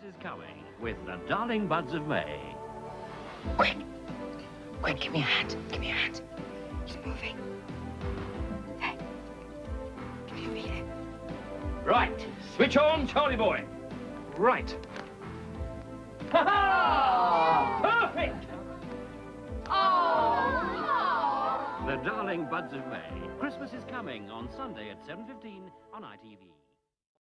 Christmas is coming with the Darling Buds of May. Quick. Quick, give me a hand, Give me a hand. He's moving. Hey. Give me a beat. Right. Switch on, Charlie boy. Right. Ha ha! Perfect! The Darling Buds of May. Christmas is coming on Sunday at 7.15 on ITV.